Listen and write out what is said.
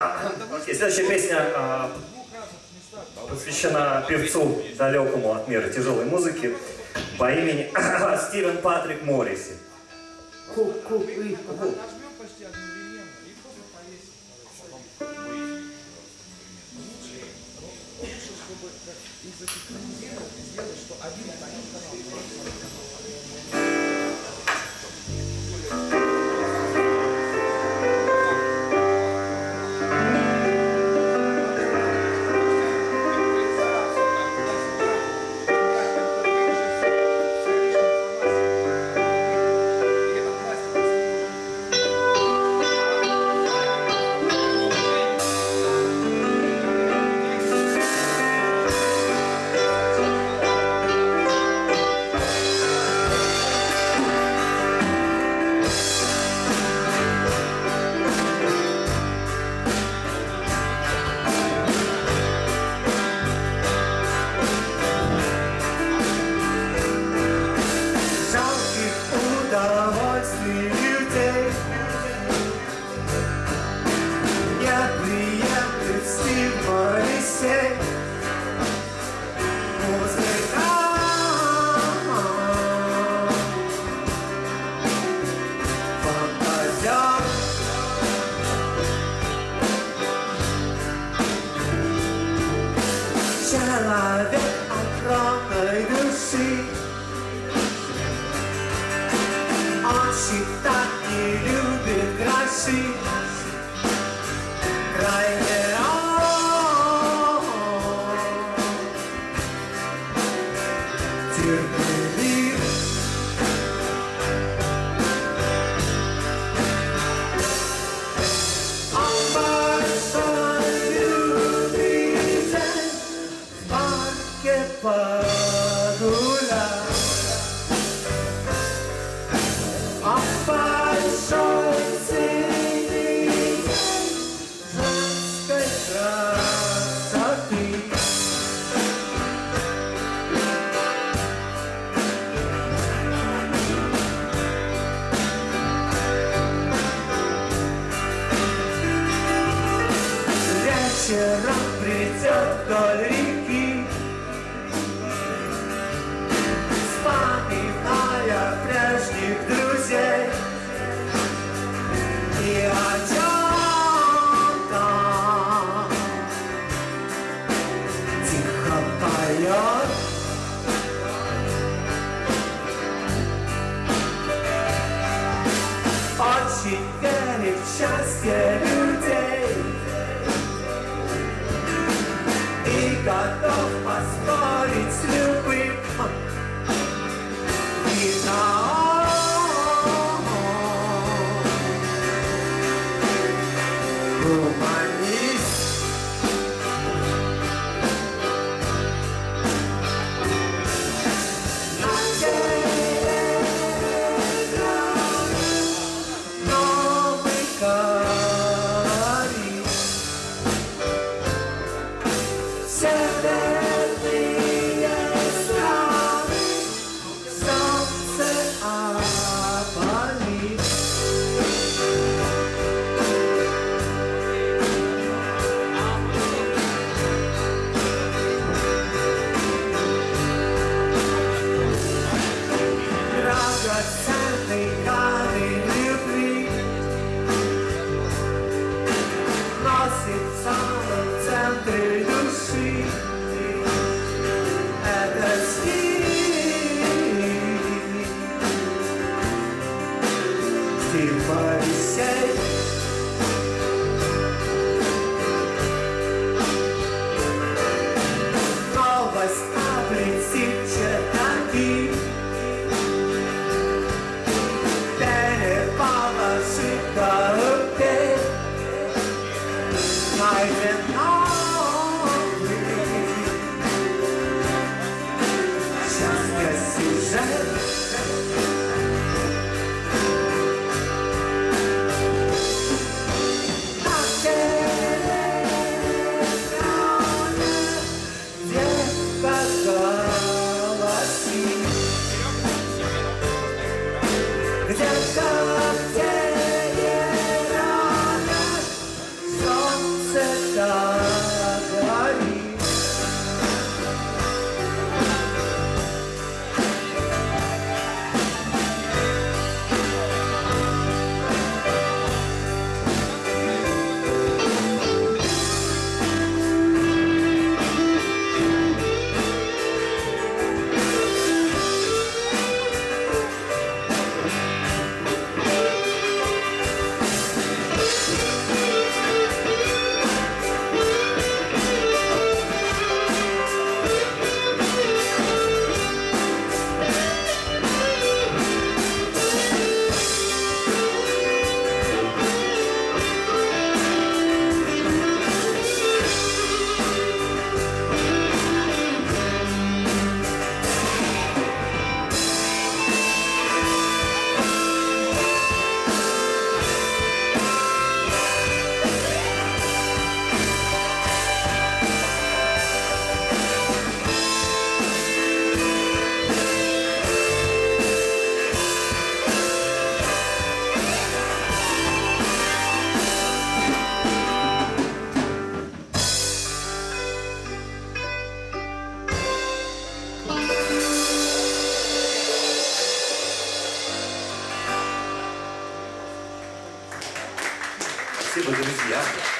И следующая песня а, посвящена певцу далекому от мира тяжелой музыки по имени Стивен Патрик Морриси. Ку-ку-и-ку. krasi, taki lubię krasi. Krajne Tylko вечера придет вдоль. готов поспорить любым. shut eyes and eyes. Yeah.